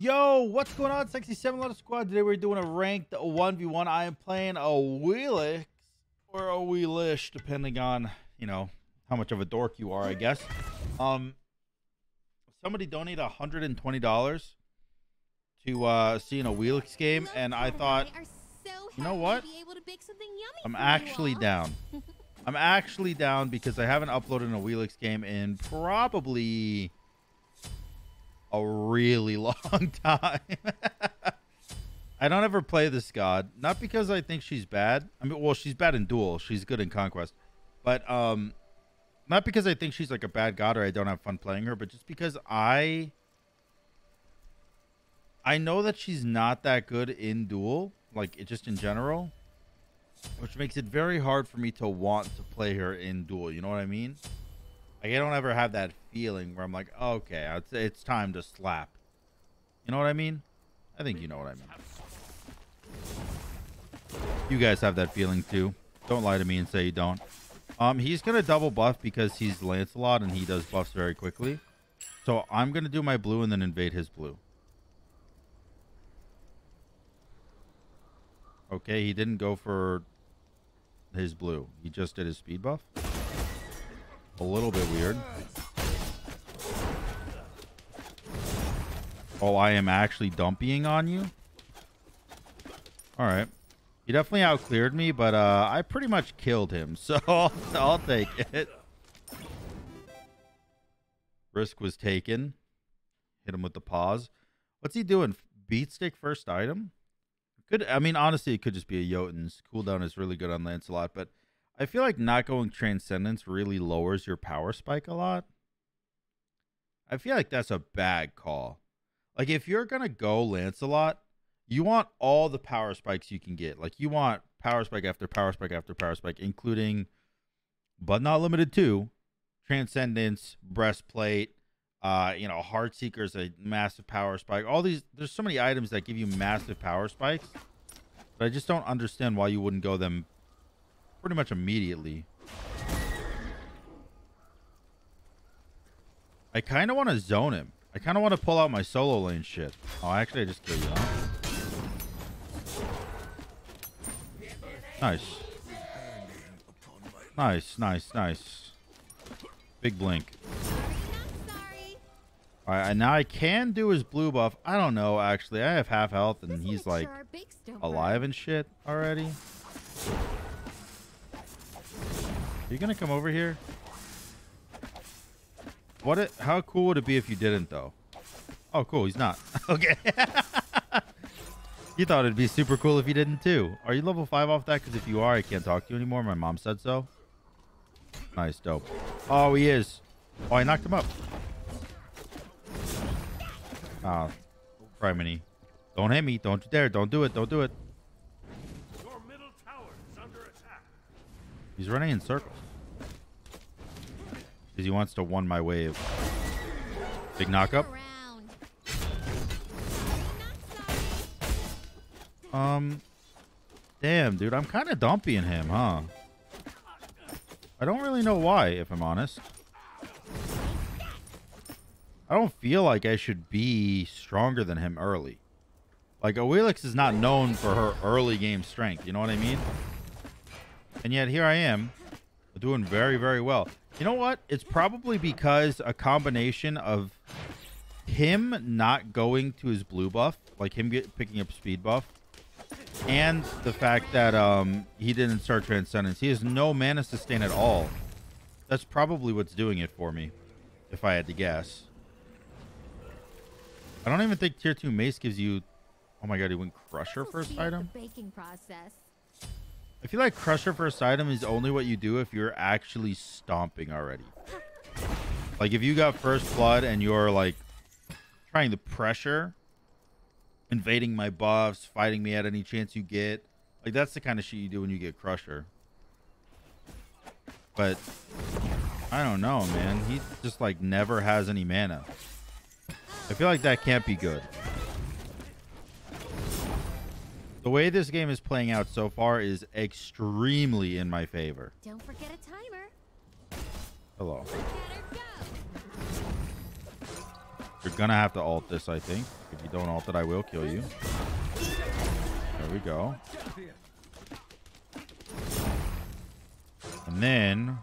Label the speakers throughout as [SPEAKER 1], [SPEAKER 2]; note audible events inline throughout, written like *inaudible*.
[SPEAKER 1] Yo, what's going on, Sexy 7 Letter Squad? Today we're doing a ranked 1v1. I am playing a Wheelix or a Wheelish, depending on, you know, how much of a dork you are, I guess. Um, somebody donated $120 to uh, see in a Wheelix game, and I thought, you know what? I'm actually down. *laughs* I'm actually down because I haven't uploaded a Wheelix game in probably a really *laughs* long time. I don't ever play this god, not because I think she's bad. I mean, well, she's bad in duel. She's good in conquest, but um, not because I think she's like a bad god or I don't have fun playing her, but just because I I know that she's not that good in duel, like it just in general, which makes it very hard for me to want to play her in duel. You know what I mean? Like I don't ever have that feeling where I'm like, okay, it's, it's time to slap. You know what I mean? I think you know what I mean. You guys have that feeling too. Don't lie to me and say you don't. Um, he's gonna double buff because he's Lancelot and he does buffs very quickly. So I'm gonna do my blue and then invade his blue. Okay, he didn't go for his blue. He just did his speed buff. A little bit weird. Oh, I am actually dumping on you? Alright. He definitely outcleared me, but uh, I pretty much killed him, *laughs* so I'll, take it. Risk was taken. Hit him with the pause. What's he doing? Beat stick first item? Could I mean honestly it could just be a Jotun's. Cooldown is really good on Lancelot, but I feel like not going Transcendence really lowers your power spike a lot. I feel like that's a bad call. Like if you're gonna go Lancelot, you want all the power spikes you can get. Like you want power spike after power spike after power spike, including, but not limited to, Transcendence, Breastplate, uh, you know, Heartseeker is a massive power spike. All these, there's so many items that give you massive power spikes, but I just don't understand why you wouldn't go them pretty much immediately. I kind of want to zone him. I kind of want to pull out my solo lane shit. Oh, actually, I just killed you. Huh? Nice. Nice, nice, nice. Big blink. Alright, now I can do his blue buff. I don't know, actually. I have half health, and he's, like, alive and shit already. You gonna come over here? What? It, how cool would it be if you didn't, though? Oh, cool. He's not. *laughs* okay. you thought it'd be super cool if you didn't, too. Are you level 5 off that? Because if you are, I can't talk to you anymore. My mom said so. Nice. Dope. Oh, he is. Oh, I knocked him up. Ah, oh, Criminy. Don't hit me. Don't you dare. Don't do it. Don't do it. He's running in circles. Because he wants to one my wave. Big knockup. Um, damn, dude. I'm kind of dumping him, huh? I don't really know why, if I'm honest. I don't feel like I should be stronger than him early. Like, Awilix is not known for her early game strength. You know what I mean? And yet here I am doing very, very well. You know what? It's probably because a combination of him not going to his blue buff, like him get, picking up speed buff, and the fact that um, he didn't start Transcendence. He has no mana sustain at all. That's probably what's doing it for me, if I had to guess. I don't even think Tier 2 Mace gives you... Oh my god, he went Crusher first item? The Baking process. I feel like Crusher first item is only what you do if you're actually stomping already. Like if you got first blood and you're like trying to pressure, invading my buffs, fighting me at any chance you get. Like that's the kind of shit you do when you get Crusher. But I don't know, man. He just like never has any mana. I feel like that can't be good. The way this game is playing out so far is extremely in my favor. Don't forget a timer. Hello. You're gonna have to alt this, I think. If you don't alt it, I will kill you. There we go. And then,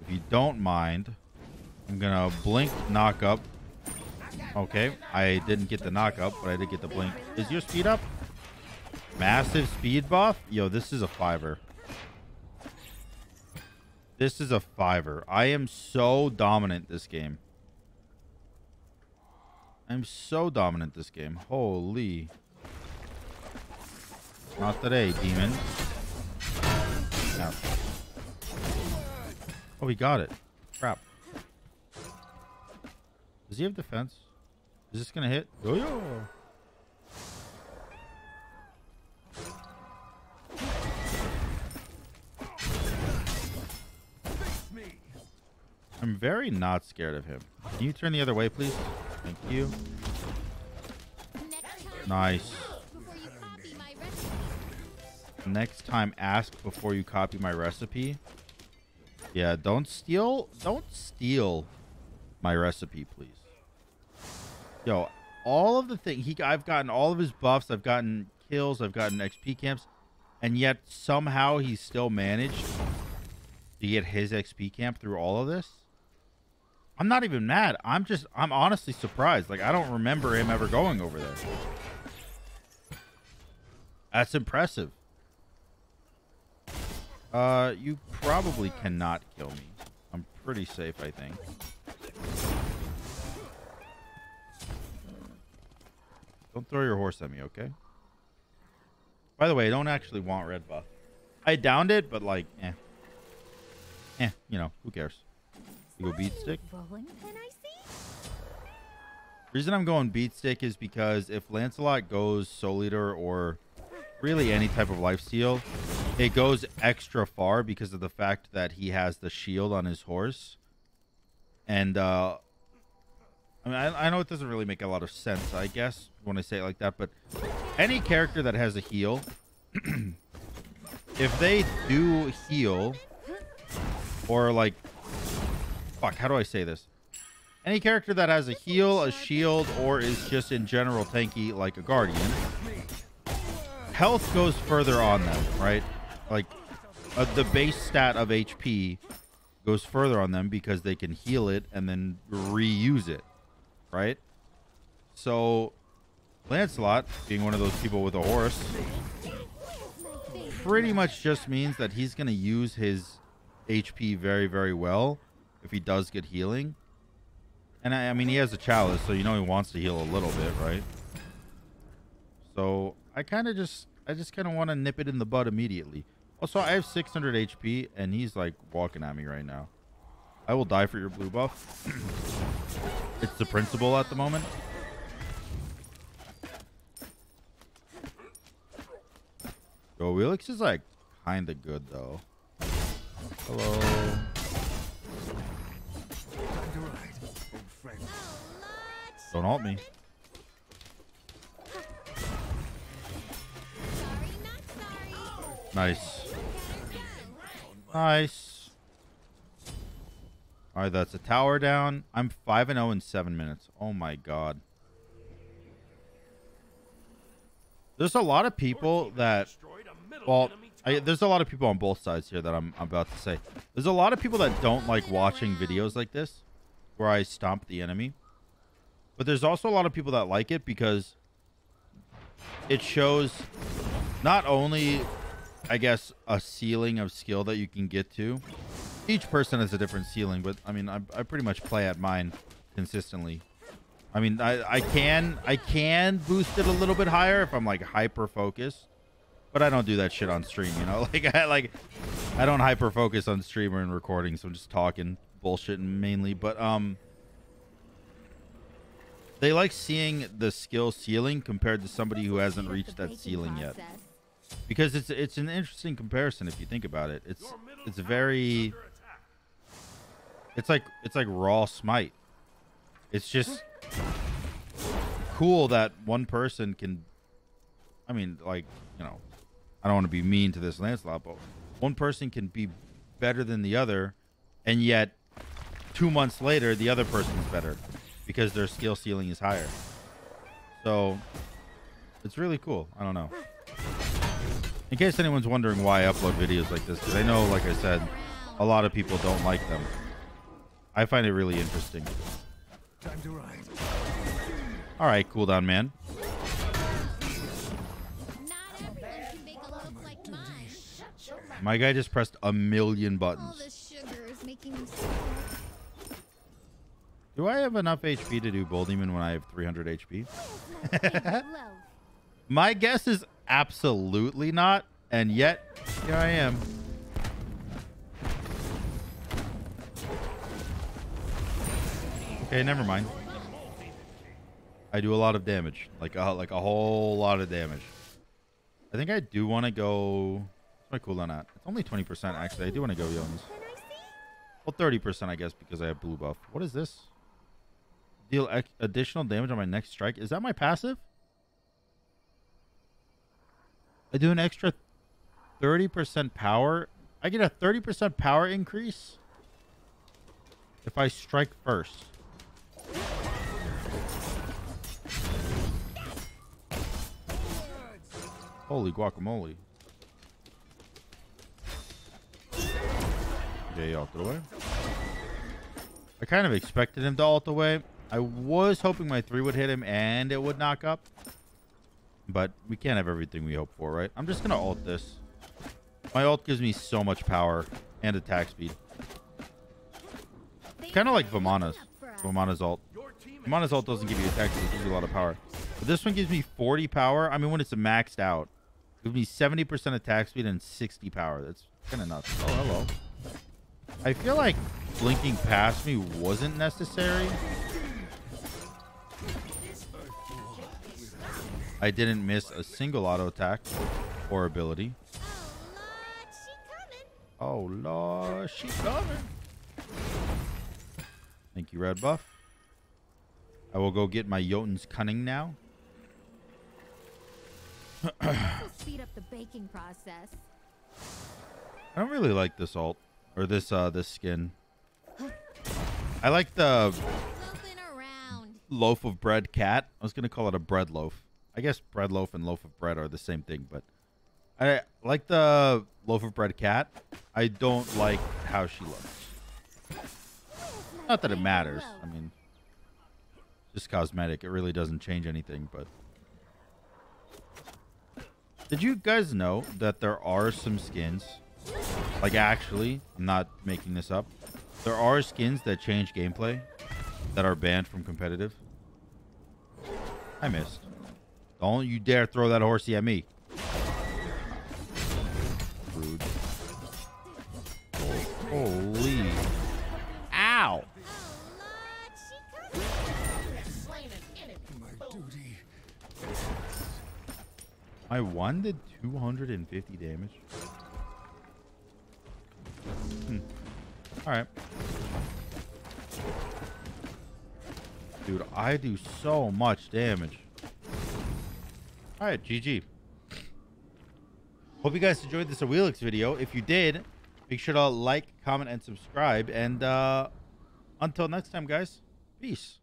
[SPEAKER 1] if you don't mind, I'm gonna blink knock up. Okay, I didn't get the knock up, but I did get the blink. Is your speed up? Massive speed buff? Yo, this is a fiver. This is a fiver. I am so dominant this game. I'm so dominant this game. Holy. Not today, demon. No. Oh, he got it. Crap. Does he have defense? Is this gonna hit? Oh yeah. I'm very not scared of him. Can you turn the other way, please? Thank you. Nice. Next time, ask before you copy my recipe. Yeah, don't steal. Don't steal my recipe, please. Yo, all of the thing he I've gotten all of his buffs, I've gotten kills, I've gotten XP camps, and yet somehow he still managed to get his XP camp through all of this. I'm not even mad. I'm just I'm honestly surprised. Like I don't remember him ever going over there. That's impressive. Uh, you probably cannot kill me. I'm pretty safe, I think. Don't throw your horse at me, okay? By the way, I don't actually want red buff. I downed it, but like, eh. Eh, you know, who cares? You go beat stick. Reason I'm going beat stick is because if Lancelot goes soul eater or really any type of life steal, it goes extra far because of the fact that he has the shield on his horse. And uh I mean, I, I know it doesn't really make a lot of sense, I guess, when I say it like that, but any character that has a heal, *clears throat* if they do heal, or like, fuck, how do I say this? Any character that has a heal, a shield, or is just in general tanky like a guardian, health goes further on them, right? Like, uh, the base stat of HP goes further on them because they can heal it and then reuse it right? So, Lancelot, being one of those people with a horse, pretty much just means that he's going to use his HP very, very well if he does get healing. And I, I mean, he has a chalice, so you know he wants to heal a little bit, right? So I kind of just, I just kind of want to nip it in the bud immediately. Also, I have 600 HP, and he's like walking at me right now. I will die for your blue buff. *clears throat* it's the principle at the moment. Yo, Awilix is like kind of good though. Hello. Don't halt me. Nice. Nice. All right, that's a tower down. I'm 5 and 0 in 7 minutes. Oh my god. There's a lot of people that well, I, there's a lot of people on both sides here that I'm, I'm about to say. There's a lot of people that don't like watching videos like this where I stomp the enemy. But there's also a lot of people that like it because it shows not only I guess a ceiling of skill that you can get to each person has a different ceiling, but I mean, I, I pretty much play at mine consistently. I mean, I, I can I can boost it a little bit higher if I'm like hyper focused, but I don't do that shit on stream. You know, *laughs* like I like I don't hyper focus on stream or in recording, so I'm just talking bullshit mainly. But um, they like seeing the skill ceiling compared to somebody who hasn't reached that ceiling yet, because it's it's an interesting comparison if you think about it. It's it's very it's like it's like raw smite. It's just cool that one person can I mean, like, you know, I don't want to be mean to this Lancelot, but one person can be better than the other, and yet two months later the other person's better. Because their skill ceiling is higher. So it's really cool. I don't know. In case anyone's wondering why I upload videos like this, because I know, like I said, a lot of people don't like them. I find it really interesting.
[SPEAKER 2] Time to ride.
[SPEAKER 1] All right, cooldown man.
[SPEAKER 3] Not everyone can make a look like mine.
[SPEAKER 1] My guy just pressed a million
[SPEAKER 3] All
[SPEAKER 1] buttons.
[SPEAKER 3] this sugar is making me sick.
[SPEAKER 1] Do I have enough HP to do Bull Demon when I have 300 HP? *laughs* My guess is absolutely not, and yet here I am. Okay, never mind. I do a lot of damage, like a, like a whole lot of damage. I think I do want to go. What's my cooldown at? It's only 20% actually. I do want to go Jotun's.
[SPEAKER 3] Can I see?
[SPEAKER 1] Well, 30% I guess because I have blue buff. What is this? Deal additional damage on my next strike. Is that my passive? I do an extra 30% power. I get a 30% power increase if I strike first. Holy guacamole. He ulted away. I kind of expected him to ult away. I was hoping my three would hit him and it would knock up. But we can't have everything we hope for, right? I'm just going to ult this. My ult gives me so much power and attack speed. Kind of like Vamana's. Vamana's ult. Vamana's ult doesn't give you attack speed. It gives you a lot of power. But this one gives me 40 power. I mean, when it's maxed out. It gives me 70% attack speed and 60 power. That's kind of nuts. Oh, hello. I feel like blinking past me wasn't necessary. I didn't miss a single auto attack or ability.
[SPEAKER 3] Oh, Lord, she coming.
[SPEAKER 1] Oh, Lord, she coming. Thank you, Red Buff. I will go get my Jotun's Cunning now.
[SPEAKER 3] Speed up the baking process.
[SPEAKER 1] I don't really like this alt or this uh this skin. I like the. Loaf of bread cat. I was gonna call it a bread loaf. I guess bread loaf and loaf of bread are the same thing, but I like the loaf of bread cat. I don't like how she looks. Not that it matters. I mean, just cosmetic. It really doesn't change anything. But did you guys know that there are some skins? Like actually, I'm not making this up. There are skins that change gameplay that are banned from competitive. I missed. Don't you dare throw that horsey at me. Rude. Holy. Ow.
[SPEAKER 2] My
[SPEAKER 1] one did 250 damage. Hmm. Alright. Dude, I do so much damage. Alright, GG. Hope you guys enjoyed this Awilix video. If you did, make sure to like, comment, and subscribe. And uh, until next time, guys, peace.